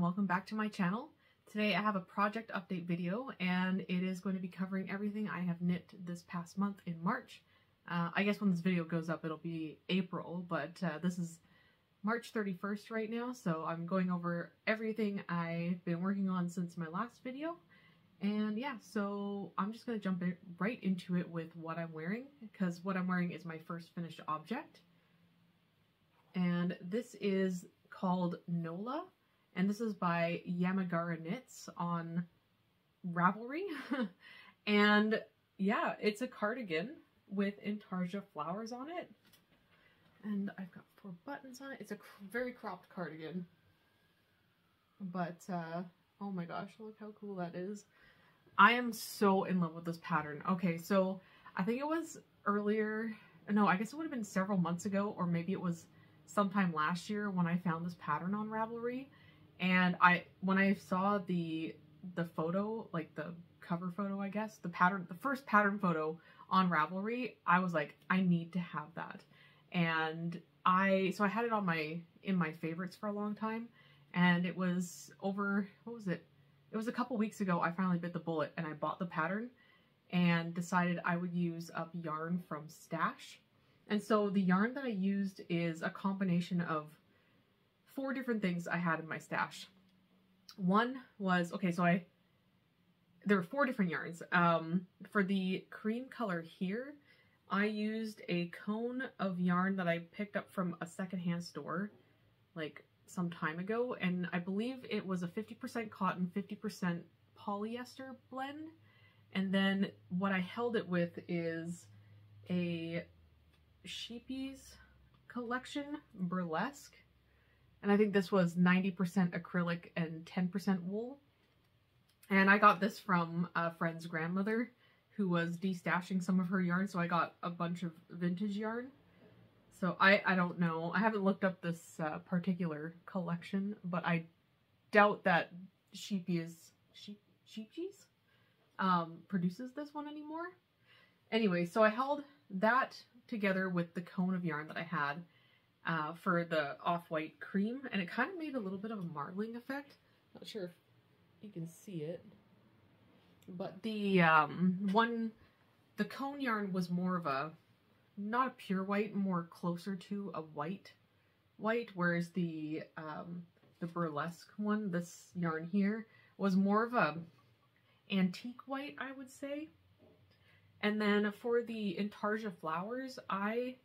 and welcome back to my channel. Today I have a project update video and it is going to be covering everything I have knit this past month in March. Uh, I guess when this video goes up it'll be April, but uh, this is March 31st right now, so I'm going over everything I've been working on since my last video. And yeah, so I'm just going to jump in, right into it with what I'm wearing, because what I'm wearing is my first finished object. And this is called Nola, and this is by Yamagara Knits on Ravelry. and yeah, it's a cardigan with intarsia flowers on it. And I've got four buttons on it. It's a very cropped cardigan. But, uh, oh my gosh, look how cool that is. I am so in love with this pattern. Okay, so I think it was earlier, no, I guess it would have been several months ago, or maybe it was sometime last year when I found this pattern on Ravelry. And I, when I saw the, the photo, like the cover photo, I guess, the pattern, the first pattern photo on Ravelry, I was like, I need to have that. And I, so I had it on my, in my favorites for a long time. And it was over, what was it? It was a couple weeks ago I finally bit the bullet and I bought the pattern and decided I would use up yarn from Stash. And so the yarn that I used is a combination of four different things I had in my stash. One was, okay, so I, there were four different yarns. Um, for the cream color here, I used a cone of yarn that I picked up from a secondhand store, like some time ago, and I believe it was a 50% cotton, 50% polyester blend. And then what I held it with is a Sheepies collection, Burlesque. And I think this was 90% acrylic and 10% wool. And I got this from a friend's grandmother who was destashing some of her yarn, so I got a bunch of vintage yarn. So I, I don't know. I haven't looked up this uh, particular collection, but I doubt that Sheepies, Sheep, Sheepies um, produces this one anymore. Anyway, so I held that together with the cone of yarn that I had uh, for the off-white cream, and it kind of made a little bit of a marling effect. Not sure if you can see it, but the um, one, the cone yarn was more of a, not a pure white, more closer to a white white, whereas the um, the burlesque one, this yarn here, was more of a antique white, I would say. And then for the Intarsia flowers, I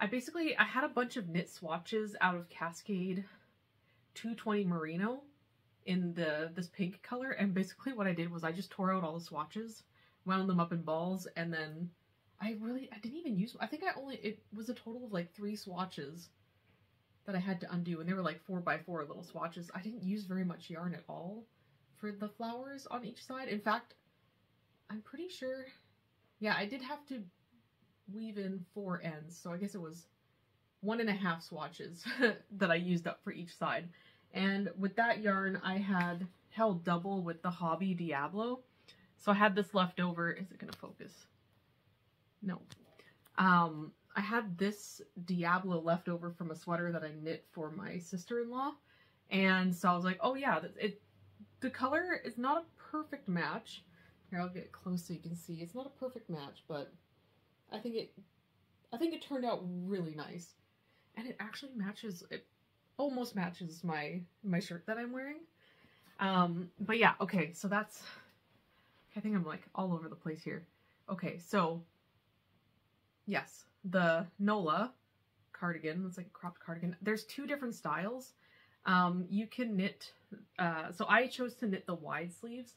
I basically, I had a bunch of knit swatches out of Cascade 220 Merino in the this pink color. And basically what I did was I just tore out all the swatches, wound them up in balls, and then I really, I didn't even use, I think I only, it was a total of like three swatches that I had to undo. And they were like four by four little swatches. I didn't use very much yarn at all for the flowers on each side. In fact, I'm pretty sure yeah, I did have to weave in four ends, so I guess it was one and a half swatches that I used up for each side. And with that yarn, I had held double with the Hobbii Diablo. So I had this left over. Is it going to focus? No. Um, I had this Diablo left over from a sweater that I knit for my sister-in-law. And so I was like, oh yeah, it, the color is not a perfect match, here, I'll get close so you can see. It's not a perfect match, but I think it I think it turned out really nice. And it actually matches it almost matches my my shirt that I'm wearing. Um, but yeah, okay, so that's I think I'm like all over the place here. Okay, so yes, the Nola cardigan, it's like a cropped cardigan. There's two different styles. Um, you can knit, uh, so I chose to knit the wide sleeves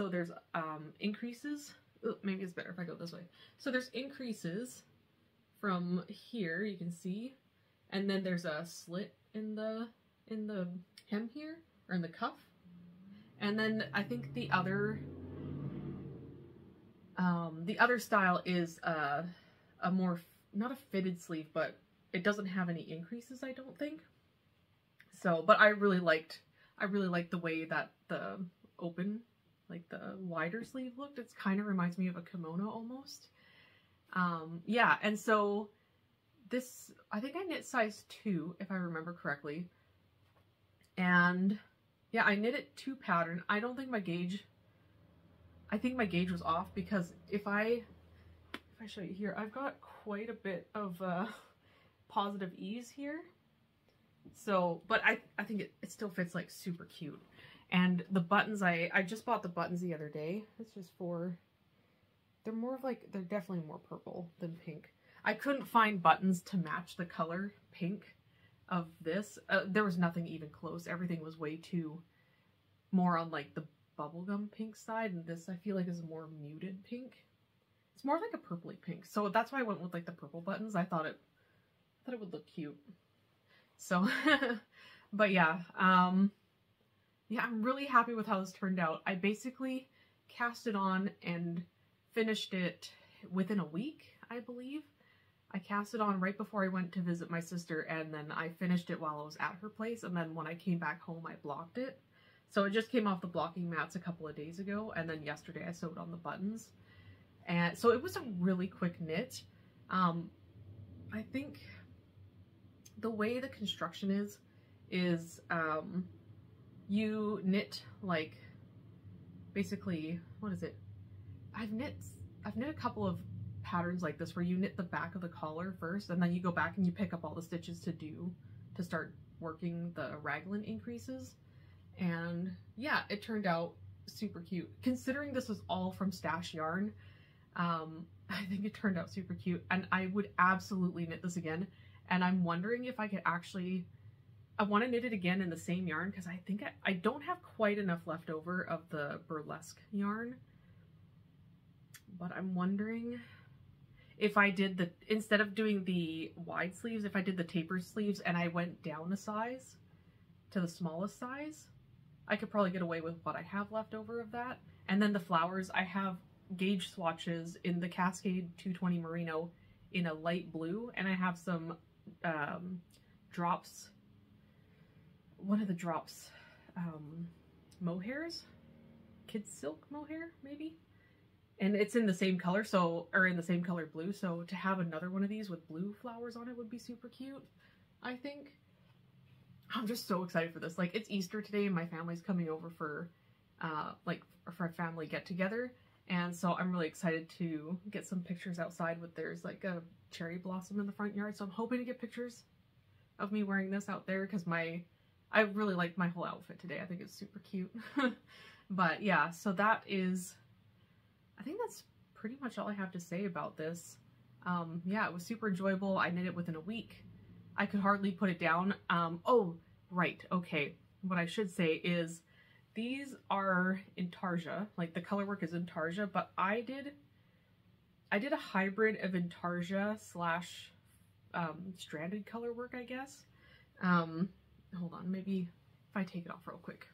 so there's um, increases. Ooh, maybe it's better if I go this way. So there's increases from here, you can see, and then there's a slit in the in the hem here, or in the cuff. And then I think the other um, the other style is uh, a more, not a fitted sleeve, but it doesn't have any increases, I don't think. So, but I really liked, I really liked the way that the open like the wider sleeve looked. It kind of reminds me of a kimono almost. Um, yeah, and so this, I think I knit size 2, if I remember correctly. And yeah, I knit it two pattern. I don't think my gauge, I think my gauge was off because if I, if I show you here, I've got quite a bit of uh, positive ease here. So, but I, I think it, it still fits like super cute. And the buttons, I, I just bought the buttons the other day. It's just for, they're more of like, they're definitely more purple than pink. I couldn't find buttons to match the color pink of this. Uh, there was nothing even close. Everything was way too more on like the bubblegum pink side. And this I feel like is a more muted pink. It's more like a purpley pink. So that's why I went with like the purple buttons. I thought it, I thought it would look cute. So, but yeah, um, yeah, I'm really happy with how this turned out. I basically cast it on and finished it within a week, I believe. I cast it on right before I went to visit my sister and then I finished it while I was at her place and then when I came back home I blocked it. So it just came off the blocking mats a couple of days ago and then yesterday I sewed on the buttons. And so it was a really quick knit. Um, I think the way the construction is, is um, you knit like basically, what is it? I've knit, I've knit a couple of patterns like this where you knit the back of the collar first and then you go back and you pick up all the stitches to do to start working the raglan increases. And yeah it turned out super cute. Considering this was all from stash yarn um i think it turned out super cute and i would absolutely knit this again. And i'm wondering if i could actually i want to knit it again in the same yarn because i think I, I don't have quite enough left over of the burlesque yarn but i'm wondering if I did the, instead of doing the wide sleeves, if I did the taper sleeves and I went down a size to the smallest size, I could probably get away with what I have left over of that. And then the flowers, I have gauge swatches in the Cascade 220 Merino in a light blue, and I have some um, drops, one of the drops, um, mohairs? Kids silk mohair, maybe? and it's in the same color so or in the same color blue so to have another one of these with blue flowers on it would be super cute I think I'm just so excited for this like it's Easter today and my family's coming over for uh like for a family get together and so I'm really excited to get some pictures outside with there's like a cherry blossom in the front yard so I'm hoping to get pictures of me wearing this out there because my I really like my whole outfit today I think it's super cute but yeah so that is I think that's pretty much all I have to say about this. Um, yeah, it was super enjoyable. I knit it within a week. I could hardly put it down. Um, oh, right. Okay. What I should say is these are Intarsia. Like the color work is Intarsia, but I did I did a hybrid of Intarsia slash um, stranded color work, I guess. Um, hold on, maybe if I take it off real quick.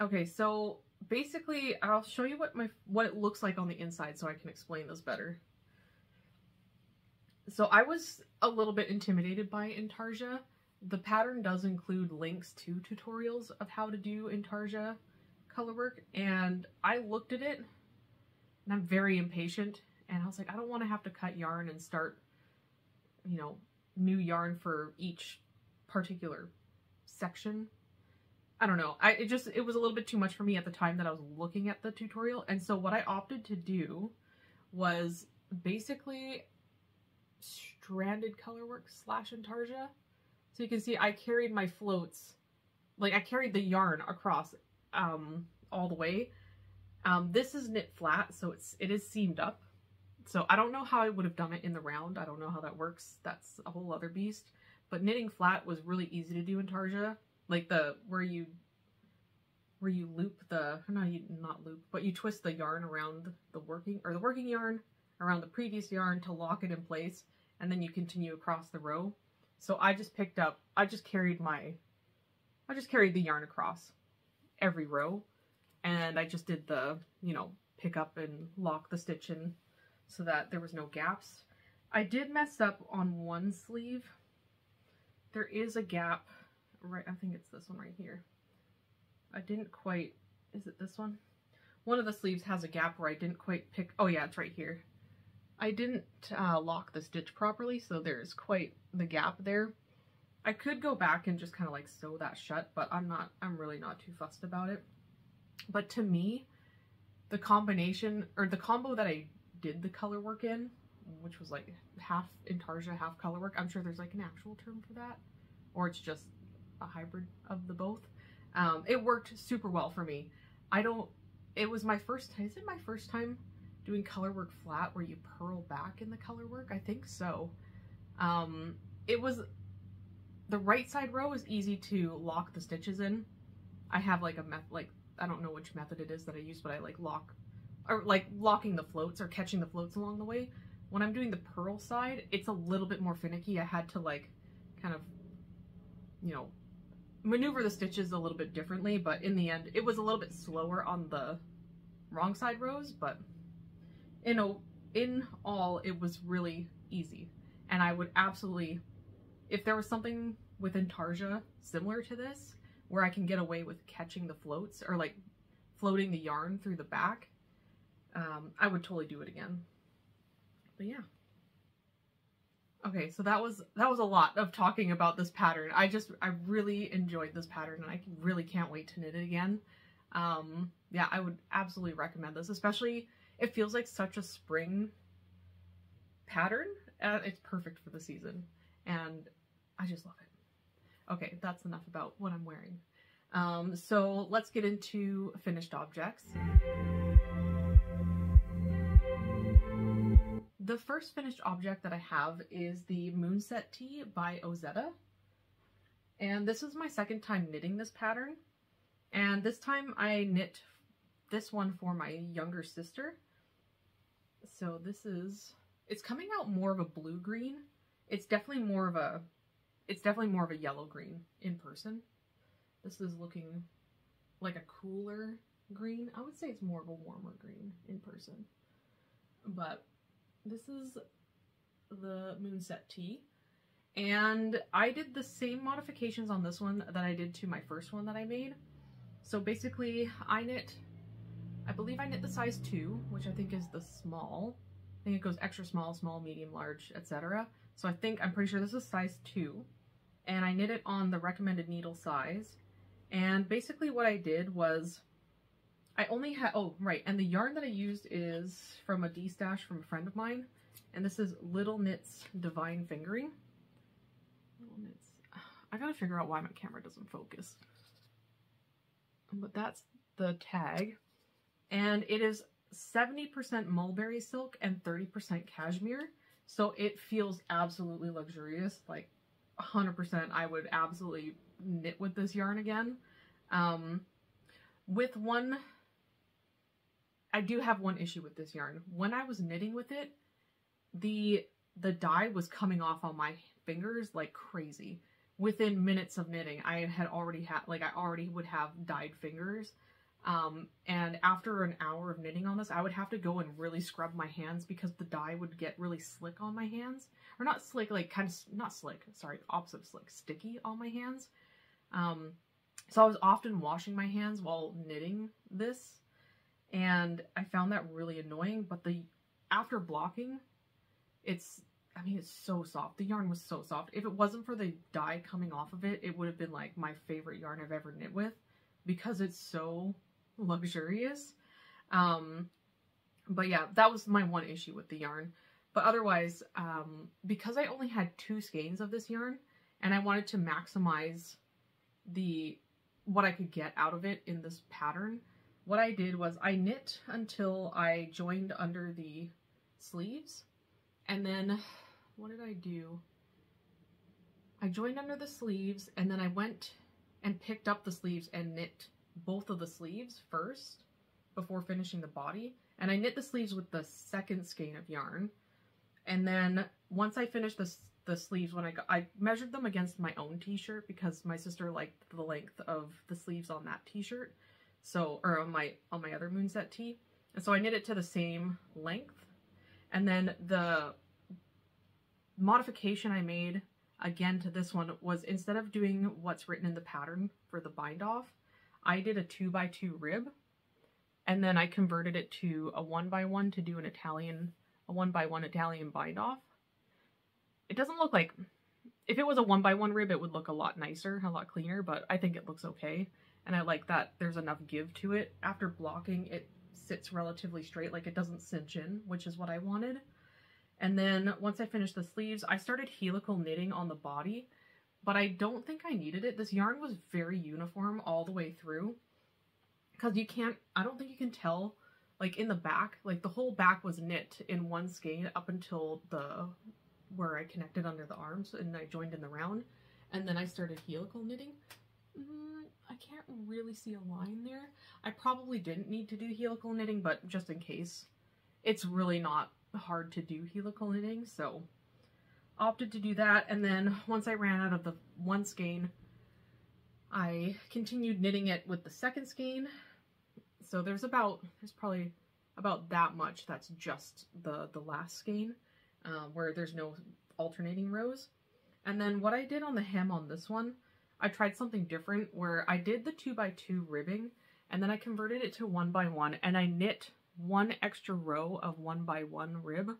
Okay, so basically, I'll show you what my what it looks like on the inside so I can explain this better. So I was a little bit intimidated by Intarsia. The pattern does include links to tutorials of how to do Intarsia color work, and I looked at it, and I'm very impatient, and I was like, I don't want to have to cut yarn and start, you know, new yarn for each particular section I don't know. I it just it was a little bit too much for me at the time that I was looking at the tutorial. And so what I opted to do was basically stranded colorwork slash intarsia. So you can see I carried my floats, like I carried the yarn across um, all the way. Um, this is knit flat, so it's it is seamed up. So I don't know how I would have done it in the round. I don't know how that works. That's a whole other beast. But knitting flat was really easy to do intarsia. like the where you where you loop the not not loop but you twist the yarn around the working or the working yarn around the previous yarn to lock it in place and then you continue across the row so I just picked up I just carried my I just carried the yarn across every row and I just did the you know pick up and lock the stitch in so that there was no gaps I did mess up on one sleeve there is a gap right, I think it's this one right here. I didn't quite, is it this one? One of the sleeves has a gap where I didn't quite pick, oh yeah, it's right here. I didn't uh, lock the stitch properly, so there's quite the gap there. I could go back and just kind of like sew that shut, but I'm not, I'm really not too fussed about it. But to me, the combination, or the combo that I did the color work in, which was like half intarsia, half color work, I'm sure there's like an actual term for that, or it's just a hybrid of the both. Um, it worked super well for me. I don't, it was my first, is it my first time doing color work flat where you purl back in the color work? I think so. Um, it was, the right side row is easy to lock the stitches in. I have like a method, like, I don't know which method it is that I use, but I like lock, or like locking the floats or catching the floats along the way. When I'm doing the purl side, it's a little bit more finicky. I had to like kind of, you know, maneuver the stitches a little bit differently, but in the end, it was a little bit slower on the wrong side rows, but in, a, in all, it was really easy. And I would absolutely, if there was something with Intarsia similar to this, where I can get away with catching the floats or like floating the yarn through the back, um, I would totally do it again. But yeah. Okay, so that was that was a lot of talking about this pattern. I just I really enjoyed this pattern and I really can't wait to knit it again. Um, yeah, I would absolutely recommend this, especially it feels like such a spring pattern. Uh, it's perfect for the season and I just love it. Okay, that's enough about what I'm wearing. Um, so let's get into finished objects. The first finished object that I have is the Moonset Tee by Ozetta. And this is my second time knitting this pattern. And this time I knit this one for my younger sister. So this is, it's coming out more of a blue green. It's definitely more of a, it's definitely more of a yellow green in person. This is looking like a cooler green. I would say it's more of a warmer green in person. But this is the Moonset Tee. And I did the same modifications on this one that I did to my first one that I made. So basically, I knit, I believe I knit the size 2, which I think is the small. I think it goes extra small, small, medium, large, etc. So I think, I'm pretty sure this is size 2. And I knit it on the recommended needle size. And basically what I did was I only had, oh, right, and the yarn that I used is from a D-stash from a friend of mine, and this is Little Knits Divine Fingering. Little Knits, I gotta figure out why my camera doesn't focus. But that's the tag, and it is 70% mulberry silk and 30% cashmere, so it feels absolutely luxurious, like 100% I would absolutely knit with this yarn again. Um, with one I do have one issue with this yarn. When I was knitting with it, the the dye was coming off on my fingers like crazy. Within minutes of knitting, I had already had, like I already would have dyed fingers. Um, and after an hour of knitting on this, I would have to go and really scrub my hands because the dye would get really slick on my hands. Or not slick, like kind of, not slick, sorry, opposite of slick, sticky on my hands. Um, so I was often washing my hands while knitting this and I found that really annoying, but the after blocking, it's, I mean, it's so soft. The yarn was so soft. If it wasn't for the dye coming off of it, it would have been like my favorite yarn I've ever knit with because it's so luxurious. Um, but yeah, that was my one issue with the yarn. But otherwise, um, because I only had two skeins of this yarn and I wanted to maximize the what I could get out of it in this pattern, what I did was I knit until I joined under the sleeves. And then, what did I do? I joined under the sleeves and then I went and picked up the sleeves and knit both of the sleeves first before finishing the body. And I knit the sleeves with the second skein of yarn. And then once I finished the, the sleeves, when I got, I measured them against my own t-shirt because my sister liked the length of the sleeves on that t-shirt. So, or on my, on my other Moonset tee. And so I knit it to the same length. And then the modification I made again to this one was instead of doing what's written in the pattern for the bind off, I did a two by two rib and then I converted it to a one by one to do an Italian, a one by one Italian bind off. It doesn't look like, if it was a one by one rib, it would look a lot nicer, a lot cleaner, but I think it looks okay. And I like that there's enough give to it. After blocking, it sits relatively straight, like it doesn't cinch in, which is what I wanted. And then once I finished the sleeves, I started helical knitting on the body, but I don't think I needed it. This yarn was very uniform all the way through because you can't, I don't think you can tell like in the back, like the whole back was knit in one skein up until the, where I connected under the arms and I joined in the round. And then I started helical knitting. Mm, I can't really see a line there. I probably didn't need to do helical knitting, but just in case, it's really not hard to do helical knitting, so opted to do that. And then once I ran out of the one skein, I continued knitting it with the second skein. So there's about, there's probably about that much that's just the, the last skein, uh, where there's no alternating rows. And then what I did on the hem on this one, I tried something different where I did the two by two ribbing and then I converted it to one by one and I knit one extra row of one by one rib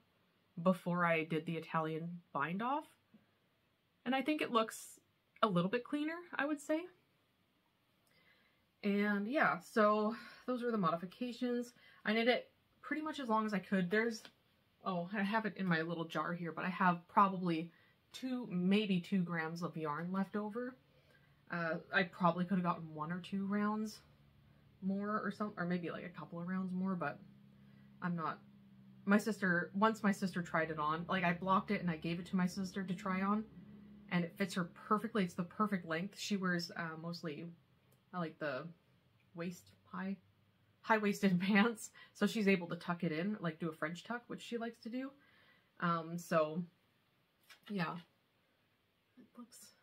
before I did the Italian bind off. And I think it looks a little bit cleaner, I would say. And yeah, so those are the modifications. I knit it pretty much as long as I could. There's, oh, I have it in my little jar here, but I have probably two, maybe two grams of yarn left over. Uh, I probably could have gotten one or two rounds more or some, or maybe like a couple of rounds more, but I'm not. My sister, once my sister tried it on, like I blocked it and I gave it to my sister to try on, and it fits her perfectly. It's the perfect length. She wears uh, mostly, I like the waist high, high-waisted pants, so she's able to tuck it in, like do a French tuck, which she likes to do. Um, so, yeah, it looks,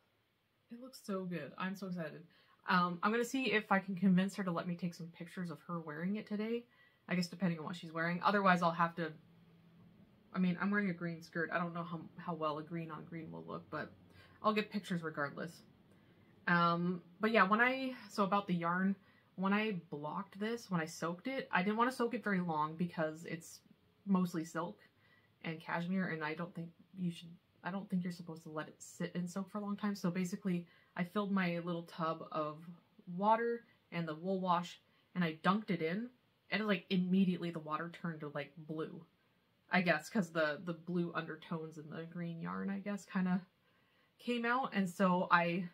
it looks so good. I'm so excited. Um, I'm going to see if I can convince her to let me take some pictures of her wearing it today. I guess depending on what she's wearing. Otherwise, I'll have to... I mean, I'm wearing a green skirt. I don't know how, how well a green on green will look, but I'll get pictures regardless. Um, but yeah, when I... So about the yarn, when I blocked this, when I soaked it, I didn't want to soak it very long because it's mostly silk and cashmere, and I don't think you should... I don't think you're supposed to let it sit and soak for a long time. So basically, I filled my little tub of water and the wool wash and I dunked it in and like immediately the water turned to like blue. I guess because the the blue undertones in the green yarn I guess kind of came out and so I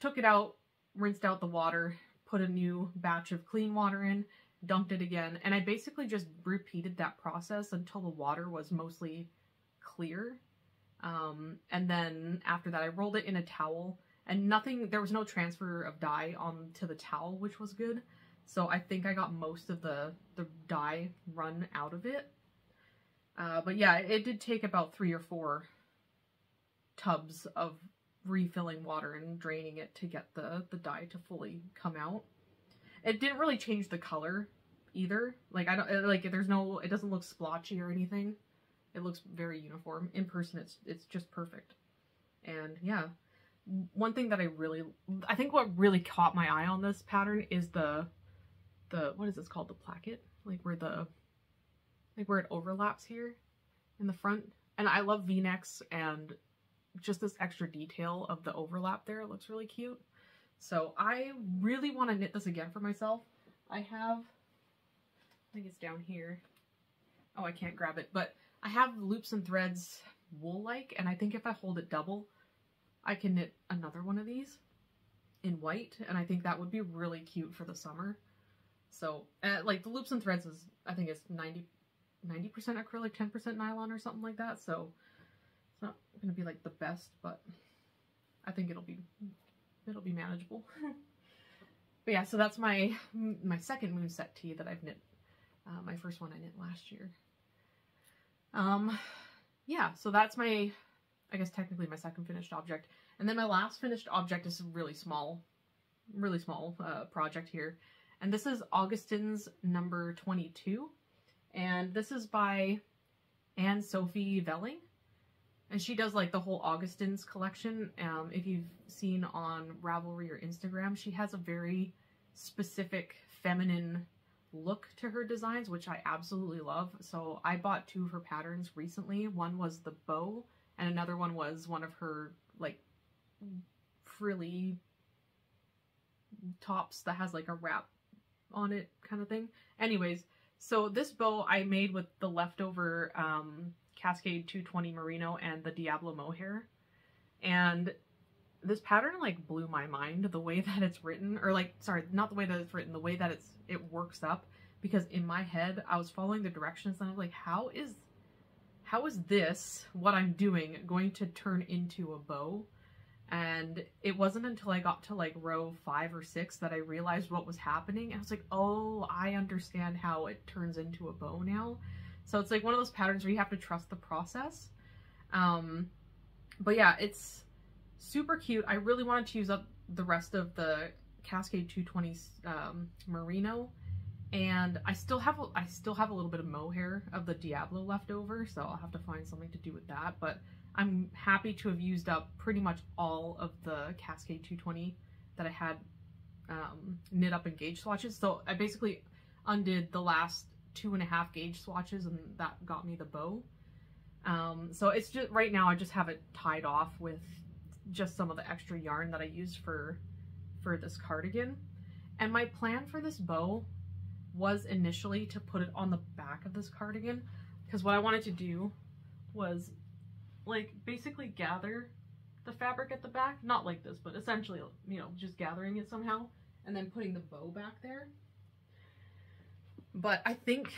took it out, rinsed out the water, put a new batch of clean water in, dunked it again, and I basically just repeated that process until the water was mostly clear. Um, and then after that I rolled it in a towel and nothing, there was no transfer of dye onto the towel, which was good. So I think I got most of the, the dye run out of it. Uh, but yeah, it did take about three or four tubs of refilling water and draining it to get the, the dye to fully come out. It didn't really change the color either. Like, I don't, like, there's no, it doesn't look splotchy or anything. It looks very uniform. In person, it's, it's just perfect. And yeah, one thing that I really, I think what really caught my eye on this pattern is the, the, what is this called? The placket? Like where the, like where it overlaps here in the front. And I love v-necks and just this extra detail of the overlap there It looks really cute. So I really want to knit this again for myself. I have, I think it's down here. Oh, I can't grab it, but I have loops and threads wool-like, and I think if I hold it double, I can knit another one of these in white, and I think that would be really cute for the summer. So, uh, like, the loops and threads is, I think it's 90, 90% acrylic, 10% nylon or something like that, so it's not going to be, like, the best, but I think it'll be, it'll be manageable. but yeah, so that's my, my second moonset tee that I've knit. Uh, my first one I knit last year. Um, yeah, so that's my I guess technically my second finished object. And then my last finished object is really small, really small uh, project here. And this is Augustin's number 22. And this is by Anne Sophie Velling. And she does like the whole Augustin's collection. Um, if you've seen on Ravelry or Instagram, she has a very specific feminine look to her designs, which I absolutely love. So I bought two of her patterns recently. One was the bow and another one was one of her like frilly tops that has like a wrap on it kind of thing. Anyways, so this bow I made with the leftover um, Cascade 220 Merino and the Diablo Mohair. And this pattern like blew my mind the way that it's written or like sorry not the way that it's written the way that it's it works up because in my head I was following the directions and I was like how is how is this what I'm doing going to turn into a bow and it wasn't until I got to like row five or six that I realized what was happening. I was like, oh, I understand how it turns into a bow now. So it's like one of those patterns where you have to trust the process. Um, but yeah, it's super cute. I really wanted to use up the rest of the Cascade 220 um, Merino. And I still have I still have a little bit of mohair of the Diablo left over, so I'll have to find something to do with that. But I'm happy to have used up pretty much all of the Cascade 220 that I had um, knit up in gauge swatches. So I basically undid the last two and a half gauge swatches and that got me the bow. Um, so it's just, right now I just have it tied off with just some of the extra yarn that I used for, for this cardigan. And my plan for this bow was initially to put it on the back of this cardigan because what I wanted to do was like basically gather the fabric at the back, not like this, but essentially, you know, just gathering it somehow and then putting the bow back there. But I think,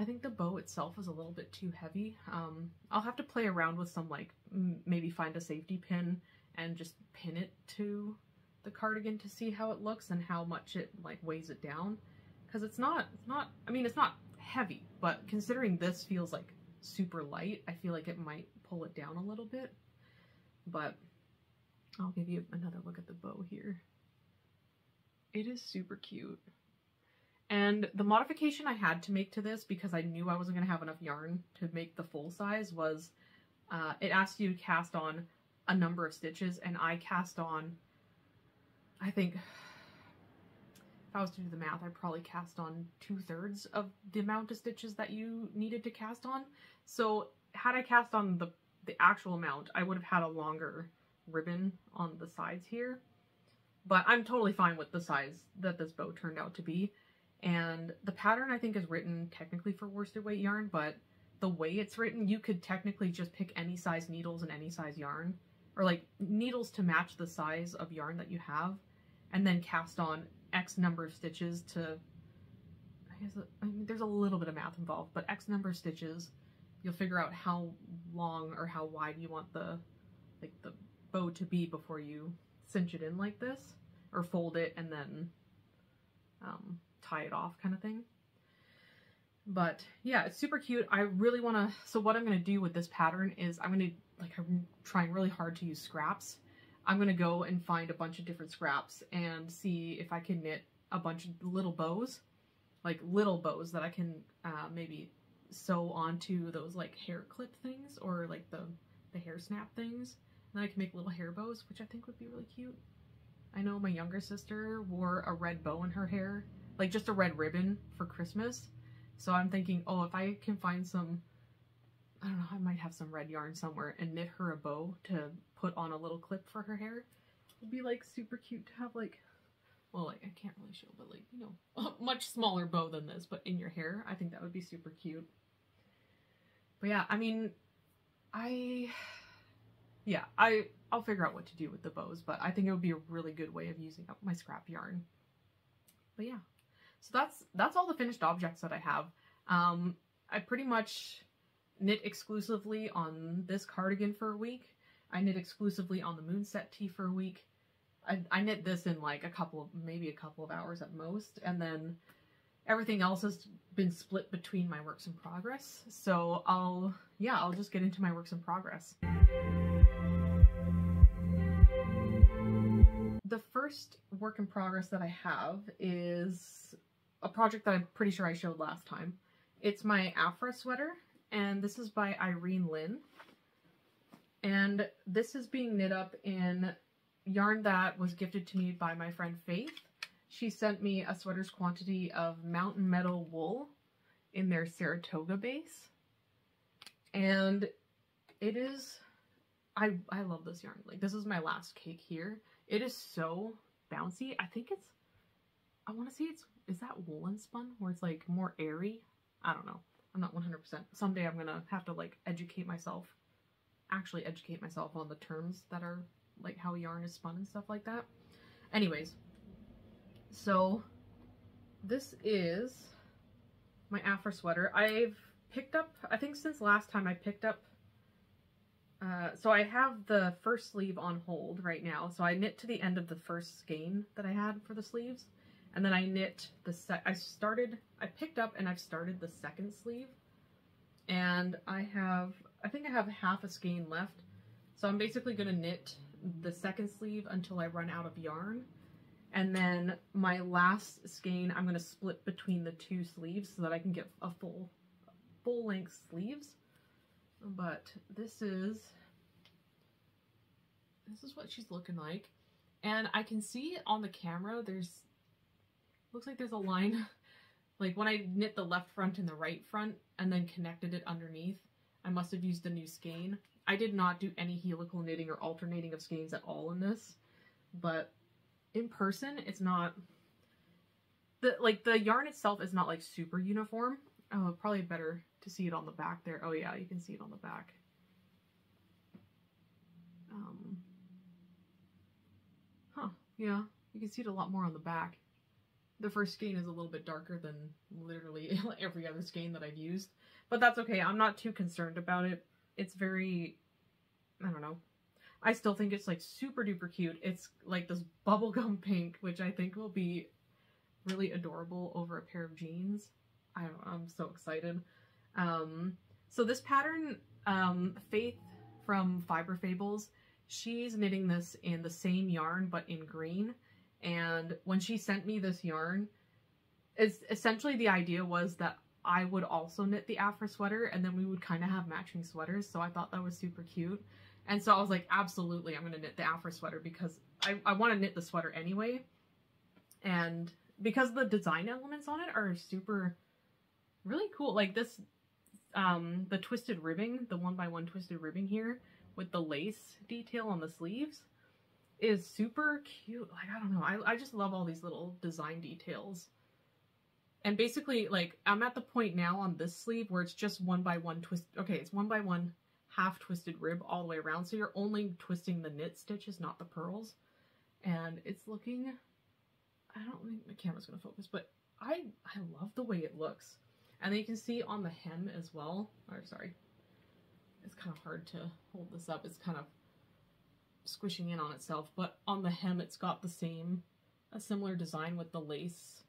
I think the bow itself is a little bit too heavy. Um, I'll have to play around with some like, maybe find a safety pin and just pin it to the cardigan to see how it looks and how much it like weighs it down. Cause it's not, it's not, I mean, it's not heavy, but considering this feels like super light, I feel like it might pull it down a little bit. But I'll give you another look at the bow here. It is super cute. And the modification I had to make to this, because I knew I wasn't going to have enough yarn to make the full size, was uh, it asked you to cast on a number of stitches, and I cast on, I think, if I was to do the math, I probably cast on two-thirds of the amount of stitches that you needed to cast on. So had I cast on the the actual amount, I would have had a longer ribbon on the sides here. But I'm totally fine with the size that this bow turned out to be. And the pattern I think is written technically for worsted weight yarn, but the way it's written, you could technically just pick any size needles and any size yarn. Or like needles to match the size of yarn that you have. And then cast on X number of stitches to, I guess, I mean, there's a little bit of math involved, but X number of stitches you'll figure out how long or how wide you want the like the bow to be before you cinch it in like this or fold it and then um, tie it off kind of thing. But yeah, it's super cute. I really want to, so what I'm going to do with this pattern is I'm going to, like I'm trying really hard to use scraps. I'm going to go and find a bunch of different scraps and see if I can knit a bunch of little bows, like little bows that I can uh, maybe sew onto those like hair clip things or like the, the hair snap things. And then I can make little hair bows, which I think would be really cute. I know my younger sister wore a red bow in her hair, like just a red ribbon for Christmas. So I'm thinking, oh, if I can find some, I don't know, I might have some red yarn somewhere and knit her a bow to put on a little clip for her hair. It'd be like super cute to have like, well, like I can't really show, but like, you know, a much smaller bow than this, but in your hair. I think that would be super cute. But yeah, I mean, I, yeah, I, I'll figure out what to do with the bows, but I think it would be a really good way of using up my scrap yarn. But yeah, so that's, that's all the finished objects that I have. Um, I pretty much knit exclusively on this cardigan for a week. I knit exclusively on the moonset tee for a week. I, I knit this in like a couple of, maybe a couple of hours at most. And then everything else has been split between my works in progress. So I'll, yeah, I'll just get into my works in progress. The first work in progress that I have is a project that I'm pretty sure I showed last time. It's my Afra sweater, and this is by Irene Lin. And this is being knit up in yarn that was gifted to me by my friend Faith she sent me a sweater's quantity of Mountain Meadow wool in their Saratoga base. And it is, I, I love this yarn. Like this is my last cake here. It is so bouncy. I think it's, I want to say it's, is that woolen spun where it's like more airy? I don't know. I'm not 100%. Someday I'm going to have to like educate myself, actually educate myself on the terms that are like how yarn is spun and stuff like that. Anyways, so this is my Afra sweater. I've picked up, I think since last time I picked up, uh, so I have the first sleeve on hold right now. So I knit to the end of the first skein that I had for the sleeves. And then I knit the set, I started, I picked up and I've started the second sleeve. And I have, I think I have half a skein left. So I'm basically going to knit the second sleeve until I run out of yarn. And then my last skein, I'm going to split between the two sleeves so that I can get a full, full length sleeves. But this is, this is what she's looking like. And I can see on the camera, there's, looks like there's a line, like when I knit the left front and the right front and then connected it underneath, I must have used a new skein. I did not do any helical knitting or alternating of skeins at all in this, but in person, it's not the like the yarn itself is not like super uniform. Oh, probably better to see it on the back there. Oh yeah, you can see it on the back. Um, huh, yeah, you can see it a lot more on the back. The first skein is a little bit darker than literally every other skein that I've used, but that's okay. I'm not too concerned about it. It's very, I don't know, I still think it's like super duper cute. It's like this bubblegum pink, which I think will be really adorable over a pair of jeans. I am so excited. Um, so this pattern, um, Faith from Fiber Fables, she's knitting this in the same yarn but in green. And when she sent me this yarn, it's essentially the idea was that I would also knit the Afra sweater and then we would kind of have matching sweaters. So I thought that was super cute. And so I was like, absolutely, I'm going to knit the Afra sweater because I, I want to knit the sweater anyway. And because the design elements on it are super, really cool. Like this, um, the twisted ribbing, the one by one twisted ribbing here with the lace detail on the sleeves is super cute. Like, I don't know. I, I just love all these little design details. And basically, like, I'm at the point now on this sleeve where it's just one by one twist. Okay, it's one by one half twisted rib all the way around. So you're only twisting the knit stitches, not the purls. And it's looking, I don't think my camera's going to focus, but I, I love the way it looks. And then you can see on the hem as well, or sorry, it's kind of hard to hold this up. It's kind of squishing in on itself, but on the hem it's got the same, a similar design with the lace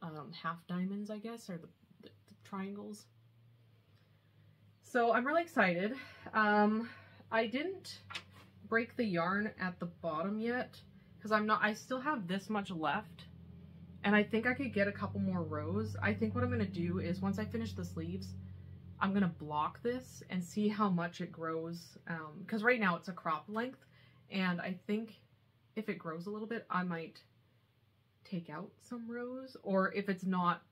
um, half diamonds, I guess, or the, the, the triangles. So I'm really excited. Um, I didn't break the yarn at the bottom yet because I'm not, I still have this much left and I think I could get a couple more rows. I think what I'm going to do is once I finish the sleeves, I'm to block this and see how much it grows because um, right now it's a crop length and I think if it grows a little bit, I might take out some rows or if it's not,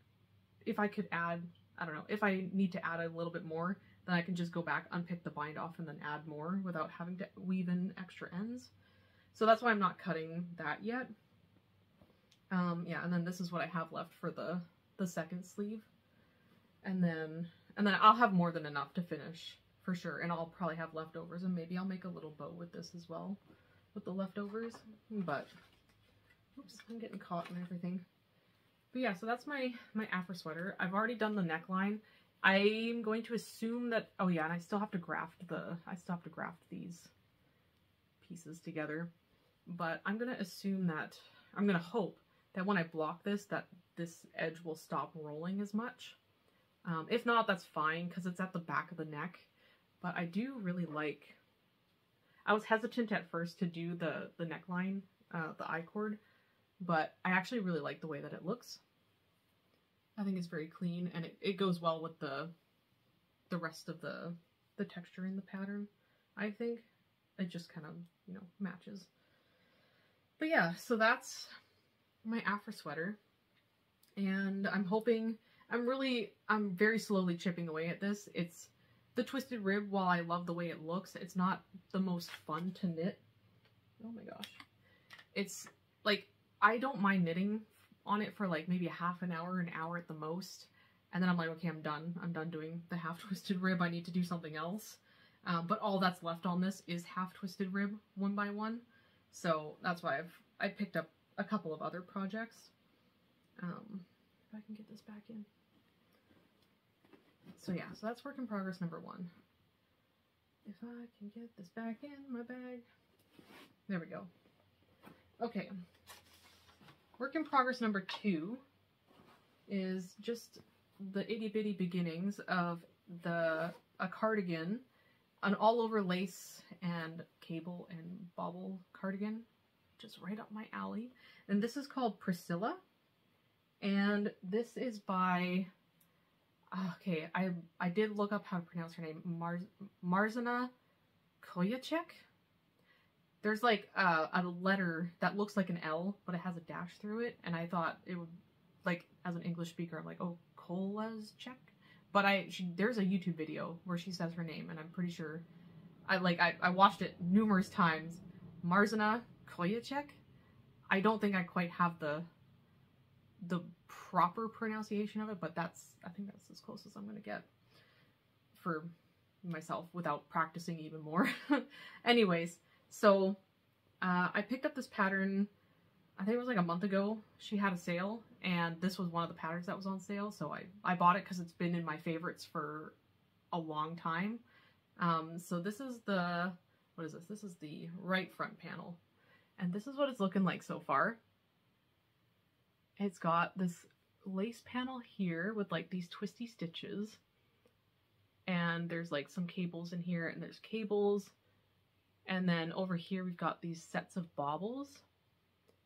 if I could add, I don't know, if I need to add a little bit more, then I can just go back, unpick the bind off, and then add more without having to weave in extra ends. So that's why I'm not cutting that yet. Um, yeah, and then this is what I have left for the, the second sleeve. And then, and then I'll have more than enough to finish for sure. And I'll probably have leftovers and maybe I'll make a little bow with this as well with the leftovers. But, oops, I'm getting caught and everything. But yeah, so that's my, my Afra sweater. I've already done the neckline. I'm going to assume that, oh yeah, and I still have to graft the, I still have to graft these pieces together. But I'm going to assume that, I'm going to hope that when I block this, that this edge will stop rolling as much. Um, if not, that's fine because it's at the back of the neck. But I do really like, I was hesitant at first to do the, the neckline, uh, the I-cord, but I actually really like the way that it looks. I think it's very clean and it, it goes well with the the rest of the the texture in the pattern. I think it just kind of, you know, matches. But yeah, so that's my Afra sweater. And I'm hoping, I'm really, I'm very slowly chipping away at this. It's, the twisted rib, while I love the way it looks, it's not the most fun to knit. Oh my gosh. It's like, I don't mind knitting on it for like maybe a half an hour, an hour at the most. And then I'm like, okay, I'm done. I'm done doing the half twisted rib. I need to do something else. Um, but all that's left on this is half twisted rib one by one. So that's why I've I picked up a couple of other projects. Um, if I can get this back in. So yeah, so that's work in progress number one. If I can get this back in my bag. There we go. Okay. Work in progress number two is just the itty bitty beginnings of the a cardigan, an all over lace and cable and bobble cardigan, just right up my alley. And this is called Priscilla. And this is by, okay, I I did look up how to pronounce her name, Mars, Marzena Kołaczek. There's like a, a letter that looks like an L, but it has a dash through it. And I thought it would, like, as an English speaker, I'm like, oh, Kolazchek? But I, she, there's a YouTube video where she says her name, and I'm pretty sure, I like, I, I watched it numerous times. Marzena Kołaczek? I don't think I quite have the the proper pronunciation of it, but that's I think that's as close as I'm gonna get for myself without practicing even more. Anyways, so uh, I picked up this pattern. I think it was like a month ago. She had a sale, and this was one of the patterns that was on sale. So I I bought it because it's been in my favorites for a long time. Um, so this is the what is this? This is the right front panel, and this is what it's looking like so far. It's got this lace panel here with like these twisty stitches. And there's like some cables in here and there's cables. And then over here we've got these sets of baubles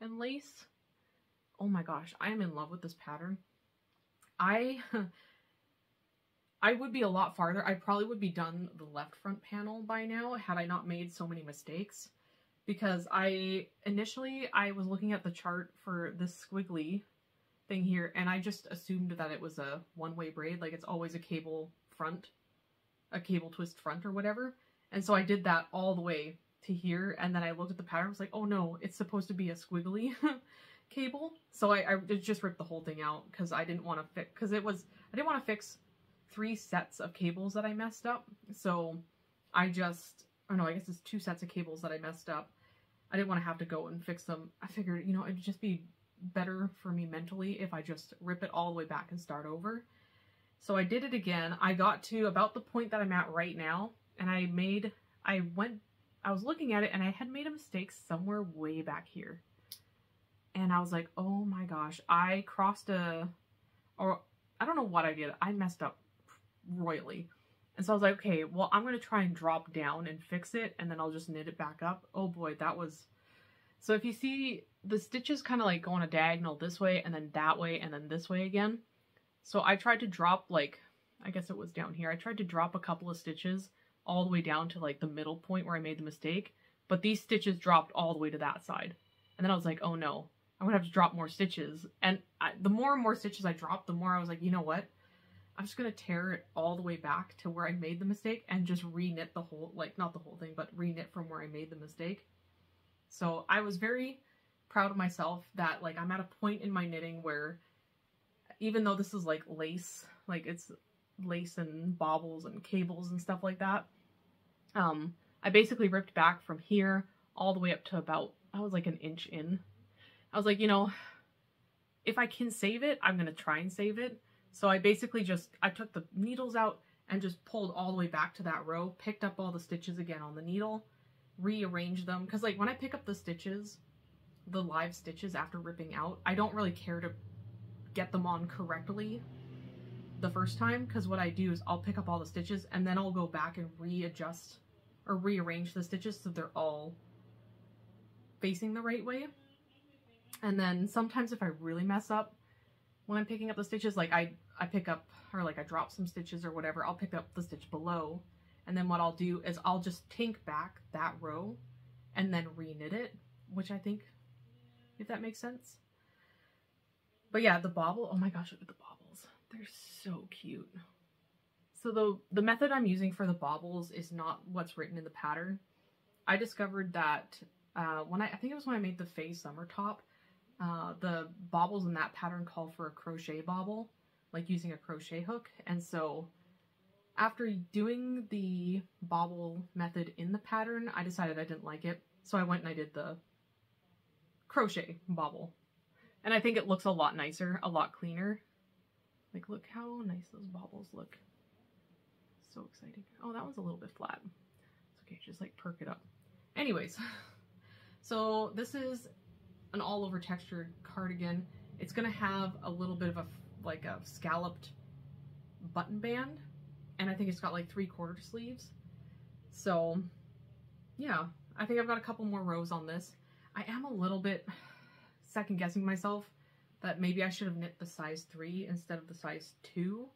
and lace. Oh my gosh, I am in love with this pattern. I I would be a lot farther. I probably would be done the left front panel by now had I not made so many mistakes because I initially I was looking at the chart for this squiggly thing here and I just assumed that it was a one-way braid like it's always a cable front a cable twist front or whatever. And so I did that all the way to here and then I looked at the pattern I was like oh no it's supposed to be a squiggly cable. So I, I just ripped the whole thing out because I didn't want to fix because it was I didn't want to fix three sets of cables that I messed up. So I just oh no I guess it's two sets of cables that I messed up I didn't want to have to go and fix them. I figured, you know, it'd just be better for me mentally if I just rip it all the way back and start over. So I did it again. I got to about the point that I'm at right now, and I made, I went, I was looking at it, and I had made a mistake somewhere way back here. And I was like, oh my gosh, I crossed a, or I don't know what I did. I messed up royally. And so I was like, okay, well, I'm going to try and drop down and fix it, and then I'll just knit it back up. Oh boy, that was... So if you see, the stitches kind of like go on a diagonal this way, and then that way, and then this way again. So I tried to drop, like, I guess it was down here. I tried to drop a couple of stitches all the way down to, like, the middle point where I made the mistake. But these stitches dropped all the way to that side. And then I was like, oh no, I'm to have to drop more stitches. And I, the more and more stitches I dropped, the more I was like, you know what? I'm just going to tear it all the way back to where I made the mistake and just re-knit the whole, like not the whole thing, but re-knit from where I made the mistake. So I was very proud of myself that like I'm at a point in my knitting where even though this is like lace, like it's lace and baubles and cables and stuff like that, um, I basically ripped back from here all the way up to about, I was like an inch in. I was like, you know, if I can save it, I'm going to try and save it so I basically just, I took the needles out and just pulled all the way back to that row, picked up all the stitches again on the needle, rearranged them. Because like when I pick up the stitches, the live stitches after ripping out, I don't really care to get them on correctly the first time because what I do is I'll pick up all the stitches and then I'll go back and readjust or rearrange the stitches so they're all facing the right way. And then sometimes if I really mess up when I'm picking up the stitches, like I I pick up, or like I drop some stitches or whatever, I'll pick up the stitch below. And then what I'll do is I'll just tink back that row and then re-knit it, which I think, if that makes sense. But yeah, the bobble, oh my gosh, look at the bobbles. They're so cute. So the the method I'm using for the baubles is not what's written in the pattern. I discovered that uh, when I, I think it was when I made the Faye Summer top, uh, the baubles in that pattern call for a crochet bauble, like using a crochet hook. And so after doing the bauble method in the pattern, I decided I didn't like it. So I went and I did the crochet bauble. And I think it looks a lot nicer, a lot cleaner. Like, look how nice those baubles look. So exciting. Oh, that one's a little bit flat. It's okay, just like perk it up. Anyways, so this is an all over textured cardigan. It's gonna have a little bit of a, like a scalloped button band. And I think it's got like three quarter sleeves. So yeah, I think I've got a couple more rows on this. I am a little bit second guessing myself that maybe I should have knit the size 3 instead of the size 2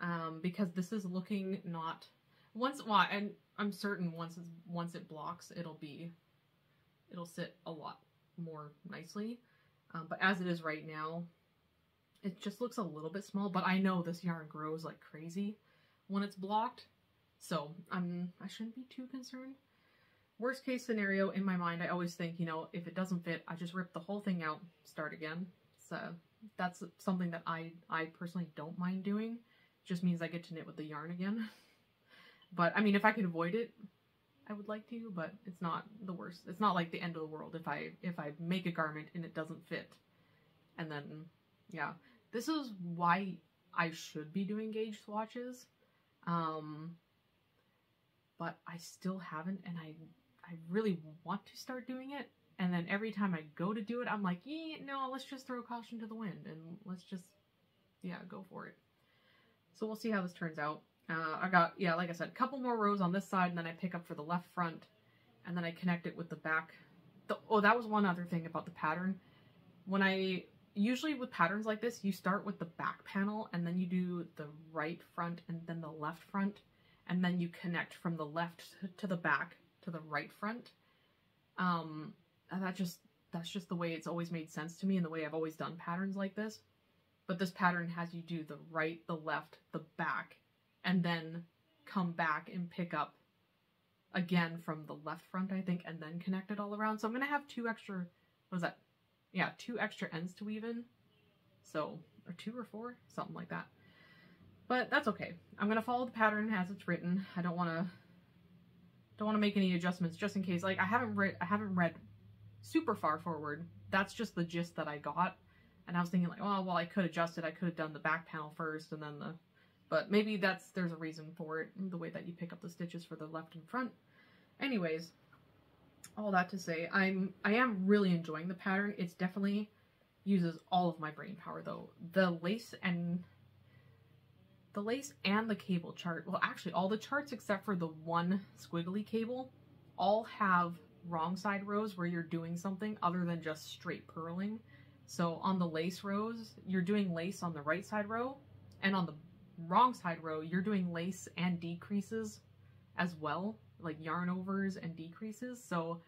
um, because this is looking not once well and I'm certain once it's, once it blocks it'll be it'll sit a lot more nicely um, but as it is right now it just looks a little bit small but I know this yarn grows like crazy when it's blocked so I'm I shouldn't be too concerned worst case scenario in my mind, I always think, you know, if it doesn't fit, I just rip the whole thing out, start again. So that's something that I, I personally don't mind doing. It just means I get to knit with the yarn again. but I mean, if I could avoid it, I would like to, but it's not the worst. It's not like the end of the world if I if I make a garment and it doesn't fit. And then yeah, this is why I should be doing gauge swatches. Um but I still haven't and I I really want to start doing it. And then every time I go to do it, I'm like, yeah, no, let's just throw caution to the wind and let's just, yeah, go for it. So we'll see how this turns out. Uh, I got, yeah, like I said, a couple more rows on this side and then I pick up for the left front and then I connect it with the back. The, oh, that was one other thing about the pattern. When I, usually with patterns like this, you start with the back panel and then you do the right front and then the left front and then you connect from the left to the back to the right front. Um, that just that's just the way it's always made sense to me and the way I've always done patterns like this. But this pattern has you do the right, the left, the back, and then come back and pick up again from the left front, I think, and then connect it all around. So I'm going to have two extra, what was that? Yeah, two extra ends to weave in. So, or two or four, something like that. But that's okay. I'm going to follow the pattern as it's written. I don't want to don't want to make any adjustments just in case. Like I haven't read I haven't read super far forward. That's just the gist that I got. And I was thinking like, oh well I could adjust it. I could have done the back panel first and then the but maybe that's there's a reason for it, the way that you pick up the stitches for the left and front. Anyways, all that to say, I'm I am really enjoying the pattern. It's definitely uses all of my brain power though. The lace and the lace and the cable chart, well actually all the charts except for the one squiggly cable, all have wrong side rows where you're doing something other than just straight purling. So on the lace rows, you're doing lace on the right side row, and on the wrong side row, you're doing lace and decreases as well, like yarn overs and decreases. So,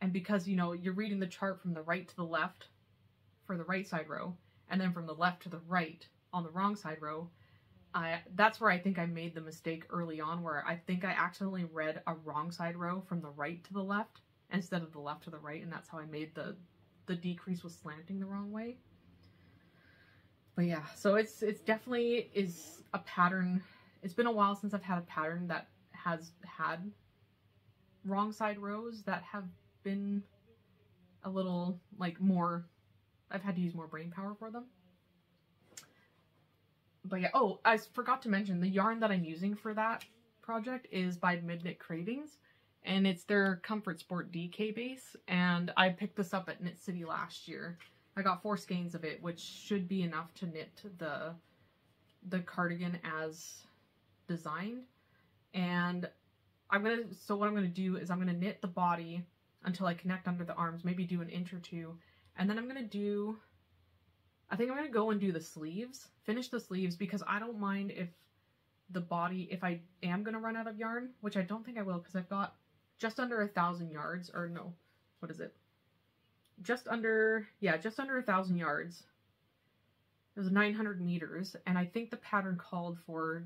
and because, you know, you're reading the chart from the right to the left for the right side row, and then from the left to the right on the wrong side row, I that's where I think I made the mistake early on where I think I accidentally read a wrong side row from the right to the left instead of the left to the right and that's how I made the the decrease was slanting the wrong way. But yeah, so it's it's definitely is a pattern. It's been a while since I've had a pattern that has had wrong side rows that have been a little like more I've had to use more brain power for them but yeah, oh, I forgot to mention the yarn that I'm using for that project is by Midknit Cravings, and it's their Comfort Sport DK base, and I picked this up at Knit City last year. I got four skeins of it, which should be enough to knit the the cardigan as designed. And I'm gonna, so what I'm gonna do is I'm gonna knit the body until I connect under the arms, maybe do an inch or two, and then I'm gonna do I think I'm going to go and do the sleeves, finish the sleeves, because I don't mind if the body, if I am going to run out of yarn, which I don't think I will, because I've got just under a thousand yards, or no, what is it? Just under, yeah, just under a thousand yards. It was 900 meters, and I think the pattern called for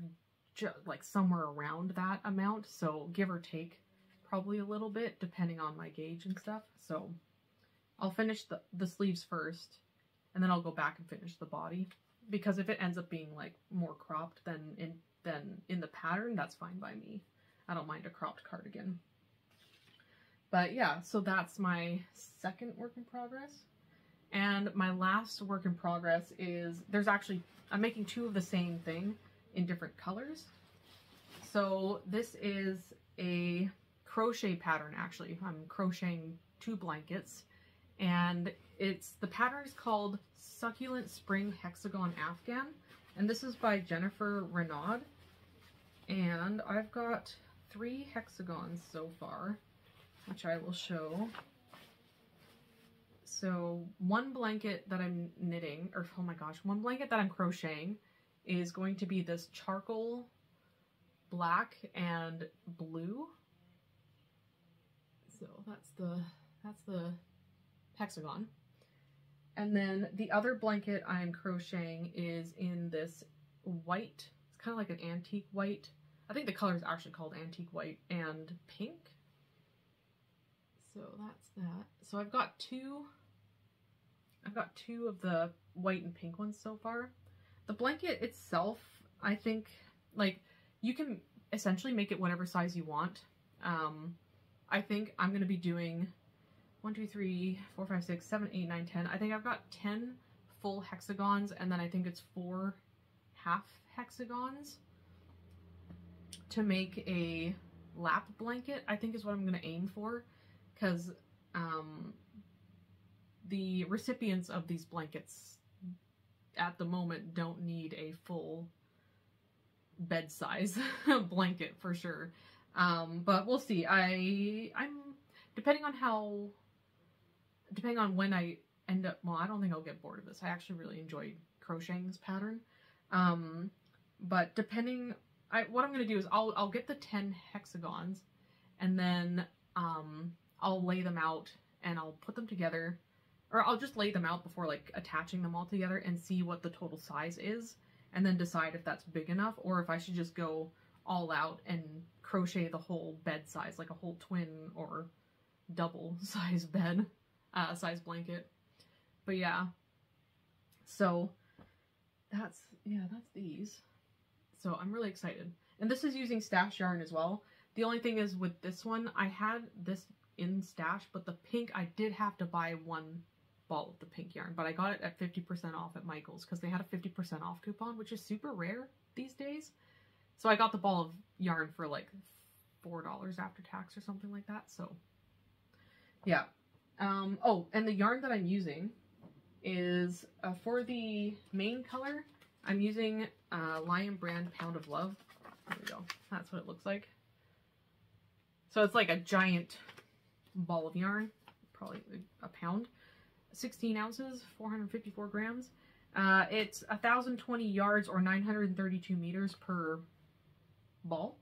like somewhere around that amount. So give or take probably a little bit depending on my gauge and stuff. So I'll finish the, the sleeves first and then I'll go back and finish the body because if it ends up being like more cropped than in than in the pattern, that's fine by me. I don't mind a cropped cardigan. But yeah, so that's my second work in progress. And my last work in progress is, there's actually, I'm making two of the same thing in different colors. So this is a crochet pattern actually. I'm crocheting two blankets and it's, the pattern is called Succulent Spring Hexagon Afghan. And this is by Jennifer Renaud. And I've got three hexagons so far, which I will show. So one blanket that I'm knitting, or oh my gosh, one blanket that I'm crocheting is going to be this charcoal black and blue. So that's the, that's the hexagon. And then the other blanket I'm crocheting is in this white, it's kind of like an antique white. I think the color is actually called antique white and pink. So that's that. So I've got two, I've got two of the white and pink ones so far. The blanket itself, I think, like, you can essentially make it whatever size you want. Um, I think I'm going to be doing 1, 2, 3, 4, 5, 6, 7, 8, 9, 10. I think I've got 10 full hexagons, and then I think it's four half hexagons to make a lap blanket, I think is what I'm going to aim for, because um, the recipients of these blankets at the moment don't need a full bed size blanket for sure. Um, but we'll see. I I'm depending on how depending on when I end up well, I don't think I'll get bored of this. I actually really enjoyed crocheting this pattern. Um, but depending I what I'm gonna do is I'll I'll get the 10 hexagons and then um I'll lay them out and I'll put them together or I'll just lay them out before like attaching them all together and see what the total size is and then decide if that's big enough or if I should just go all out and crochet the whole bed size, like a whole twin or double size bed, uh, size blanket. But yeah, so that's, yeah, that's these. So I'm really excited. And this is using stash yarn as well. The only thing is with this one, I had this in stash, but the pink, I did have to buy one ball of the pink yarn, but I got it at 50% off at Michael's because they had a 50% off coupon, which is super rare these days. So I got the ball of yarn for like $4 after tax or something like that. So yeah. Um, oh, and the yarn that I'm using is uh, for the main color, I'm using uh, Lion Brand Pound of Love. There we go. That's what it looks like. So it's like a giant ball of yarn, probably a pound. 16 ounces, 454 grams. Uh, it's 1,020 yards or 932 meters per ball.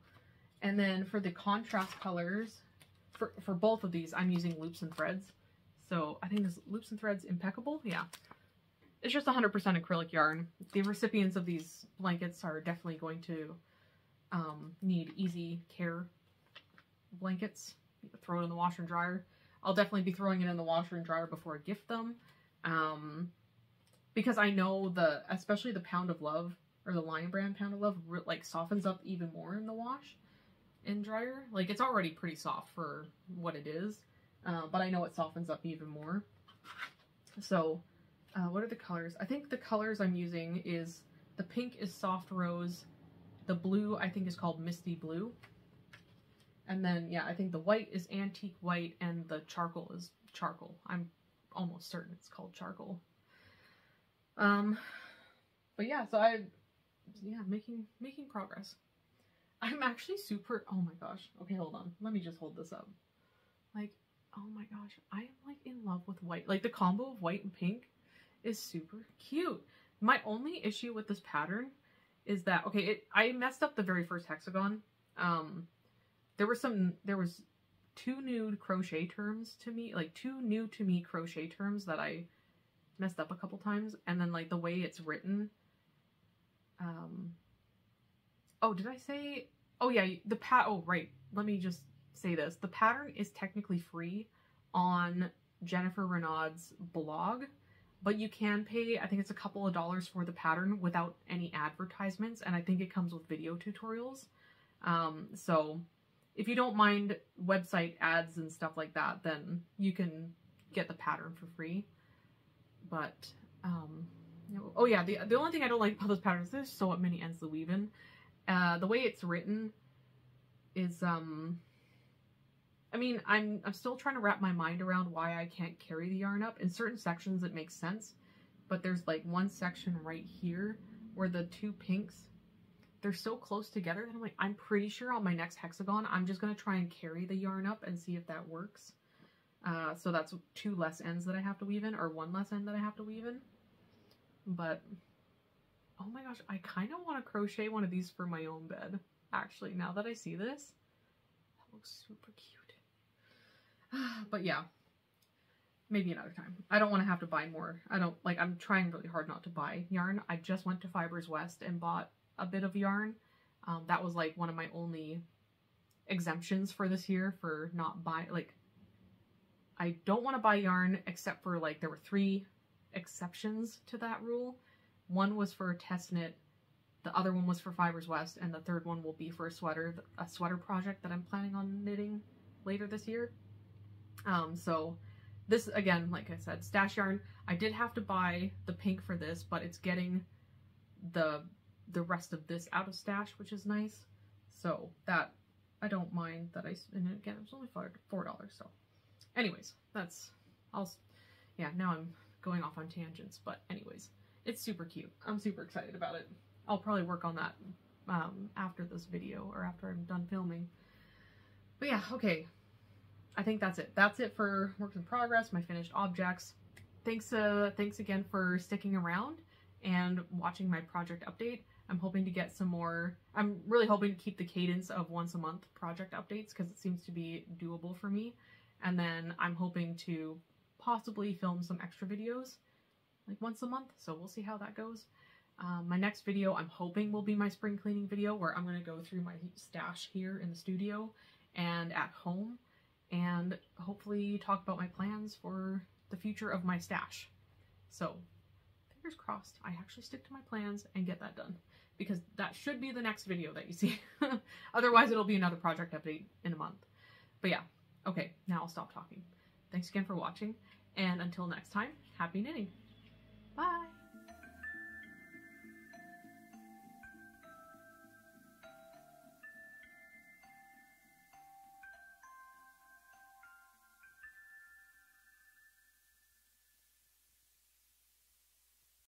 And then for the contrast colors, for, for both of these, I'm using loops and threads. So I think this loops and threads impeccable. Yeah. It's just 100% acrylic yarn. The recipients of these blankets are definitely going to um, need easy care blankets. Throw it in the washer and dryer. I'll definitely be throwing it in the washer and dryer before I gift them. Um, because I know the, especially the Pound of Love, or the Lion Brand Pound of Love, like softens up even more in the wash and dryer. Like it's already pretty soft for what it is, uh, but I know it softens up even more. So, uh, what are the colors? I think the colors I'm using is, the pink is Soft Rose, the blue I think is called Misty Blue, and then, yeah, I think the white is antique white and the charcoal is charcoal. I'm almost certain it's called charcoal. Um, but yeah, so I, yeah, making, making progress. I'm actually super, oh my gosh. Okay, hold on. Let me just hold this up. Like, oh my gosh, I am like in love with white. Like the combo of white and pink is super cute. My only issue with this pattern is that, okay, it I messed up the very first hexagon. Um, there was some, there was two new crochet terms to me, like two new to me crochet terms that I messed up a couple times. And then like the way it's written, um, oh, did I say? Oh yeah, the pat. Oh right. Let me just say this: the pattern is technically free on Jennifer Renaud's blog, but you can pay. I think it's a couple of dollars for the pattern without any advertisements, and I think it comes with video tutorials. Um, so if you don't mind website ads and stuff like that, then you can get the pattern for free. But um, oh yeah, the the only thing I don't like about those patterns, there's so many ends to weave in. Uh, the way it's written is um. I mean, I'm I'm still trying to wrap my mind around why I can't carry the yarn up. In certain sections it makes sense, but there's like one section right here where the two pinks they're so close together that I'm like, I'm pretty sure on my next hexagon, I'm just going to try and carry the yarn up and see if that works. Uh, so that's two less ends that I have to weave in, or one less end that I have to weave in. But, oh my gosh, I kind of want to crochet one of these for my own bed, actually, now that I see this. That looks super cute. but yeah, maybe another time. I don't want to have to buy more. I don't, like, I'm trying really hard not to buy yarn. I just went to Fibres West and bought a bit of yarn. Um, that was like one of my only exemptions for this year for not buy like I don't want to buy yarn except for like there were three exceptions to that rule. One was for a test knit, the other one was for Fibres West, and the third one will be for a sweater, a sweater project that I'm planning on knitting later this year. Um, so this again, like I said, stash yarn. I did have to buy the pink for this, but it's getting the the rest of this out of stash, which is nice. So that, I don't mind that I, and again, it was only $4. So anyways, that's, I'll, yeah, now I'm going off on tangents, but anyways, it's super cute. I'm super excited about it. I'll probably work on that um, after this video or after I'm done filming. But yeah, okay. I think that's it. That's it for works in progress, my finished objects. Thanks, uh, thanks again for sticking around and watching my project update. I'm hoping to get some more, I'm really hoping to keep the cadence of once a month project updates because it seems to be doable for me. And then I'm hoping to possibly film some extra videos like once a month. So we'll see how that goes. Um, my next video I'm hoping will be my spring cleaning video where I'm going to go through my stash here in the studio and at home and hopefully talk about my plans for the future of my stash. So fingers crossed I actually stick to my plans and get that done because that should be the next video that you see. Otherwise, it'll be another project update in a month. But yeah, okay, now I'll stop talking. Thanks again for watching, and until next time, happy knitting. Bye!